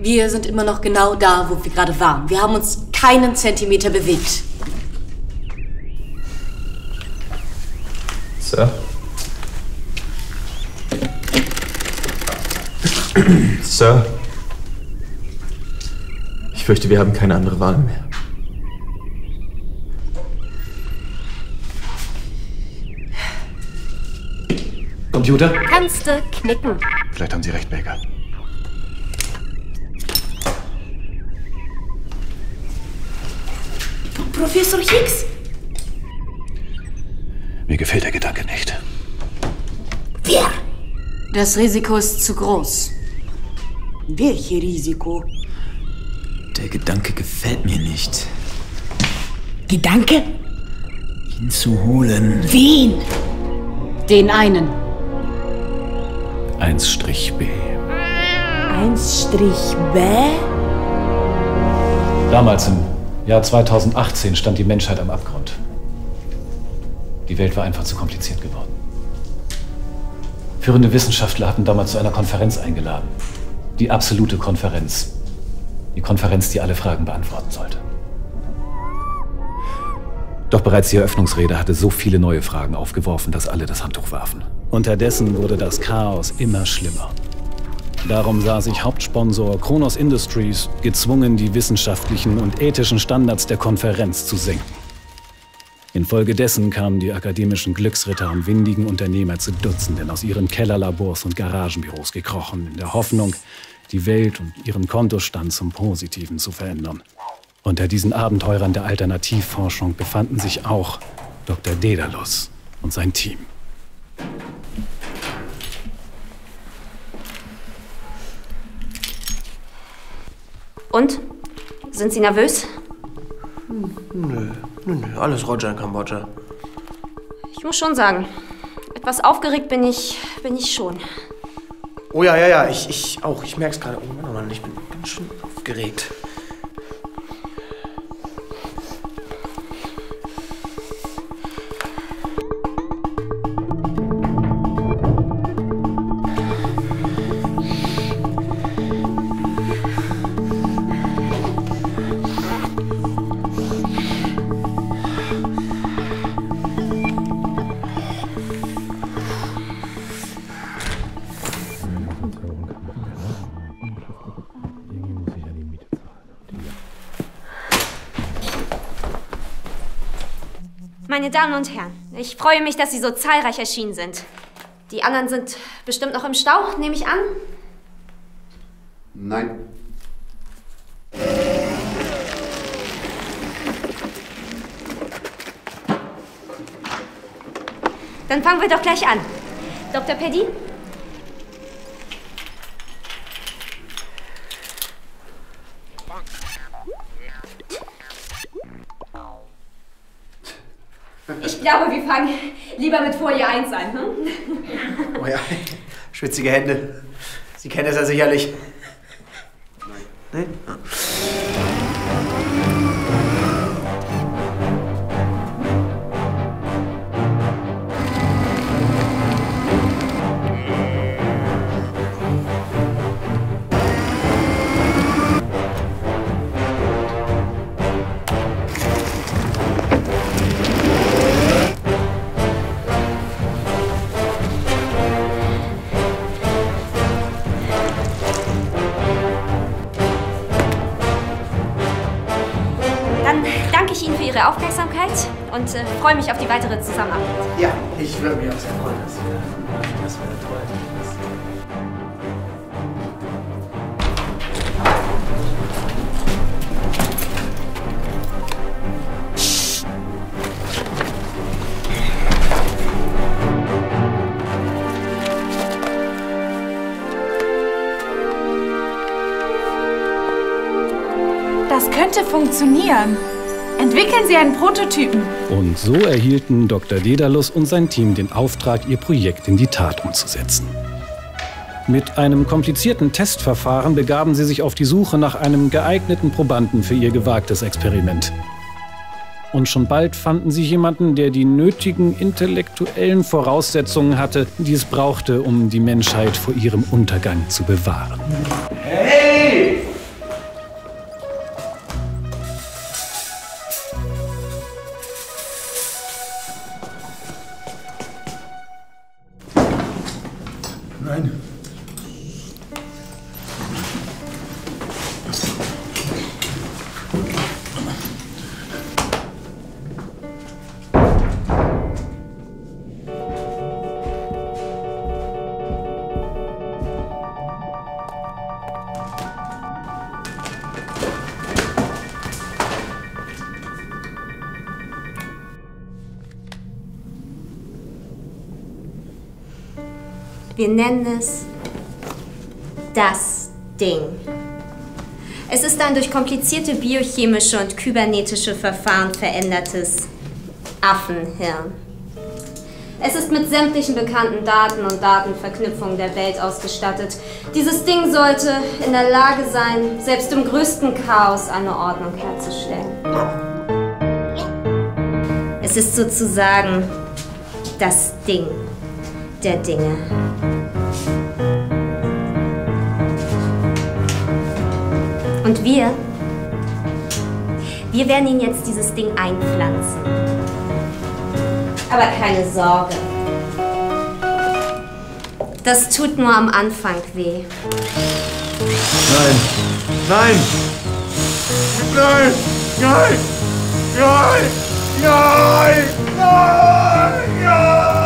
Wir sind immer noch genau da, wo wir gerade waren. Wir haben uns keinen Zentimeter bewegt. Sir? Sir? Ich fürchte, wir haben keine andere Wahl mehr. Computer? Kannst du knicken. Vielleicht haben Sie recht, Baker. Professor Hicks? Mir gefällt der Gedanke nicht. Wer? Das Risiko ist zu groß. Welches Risiko? Der Gedanke gefällt mir nicht. Gedanke? Ihn zu holen. Wen? Den einen. 1-B. 1-B? Damals im Jahr 2018 stand die Menschheit am Abgrund. Die Welt war einfach zu kompliziert geworden. Führende Wissenschaftler hatten damals zu einer Konferenz eingeladen. Die absolute Konferenz. Die Konferenz, die alle Fragen beantworten sollte. Doch bereits die Eröffnungsrede hatte so viele neue Fragen aufgeworfen, dass alle das Handtuch warfen. Unterdessen wurde das Chaos immer schlimmer. Darum sah sich Hauptsponsor Kronos Industries gezwungen, die wissenschaftlichen und ethischen Standards der Konferenz zu senken. Infolgedessen kamen die akademischen Glücksritter und windigen Unternehmer zu Dutzenden aus ihren Kellerlabors und Garagenbüros gekrochen, in der Hoffnung, die Welt und ihren Kontostand zum Positiven zu verändern. Unter diesen Abenteurern der Alternativforschung befanden sich auch Dr. Daedalus und sein Team. Und? Sind Sie nervös? Nö, nö, nö, alles Roger in Kambodscha. Ich muss schon sagen, etwas aufgeregt bin ich, bin ich schon. Oh ja, ja, ja, ich, ich auch. Ich merk's gerade. Oh Mann, oh Mann, ich bin ganz schön aufgeregt. Meine Damen und Herren, ich freue mich, dass Sie so zahlreich erschienen sind. Die anderen sind bestimmt noch im Stau, nehme ich an. Nein. Dann fangen wir doch gleich an. Dr. Paddy? Ich glaube, wir fangen lieber mit Folie 1 an. Hm? Oh ja, schwitzige Hände. Sie kennen es ja sicherlich. Nein. Nein? Dann freue mich auf die weitere Zusammenarbeit. Ja, ich würde mich auch sehr freuen. Das wäre das wäre toll. Das könnte funktionieren. Entwickeln Sie einen Prototypen. Und so erhielten Dr. Daedalus und sein Team den Auftrag, ihr Projekt in die Tat umzusetzen. Mit einem komplizierten Testverfahren begaben sie sich auf die Suche nach einem geeigneten Probanden für ihr gewagtes Experiment. Und schon bald fanden sie jemanden, der die nötigen intellektuellen Voraussetzungen hatte, die es brauchte, um die Menschheit vor ihrem Untergang zu bewahren. Wir nennen es das Ding. Es ist ein durch komplizierte biochemische und kybernetische Verfahren verändertes Affenhirn. Es ist mit sämtlichen bekannten Daten und Datenverknüpfungen der Welt ausgestattet. Dieses Ding sollte in der Lage sein, selbst im größten Chaos eine Ordnung herzustellen. Es ist sozusagen das Ding der Dinge. Und wir, wir werden Ihnen jetzt dieses Ding einpflanzen. Aber keine Sorge. Das tut nur am Anfang weh. Nein, nein, nein, nein, nein, nein, nein, nein. Nein!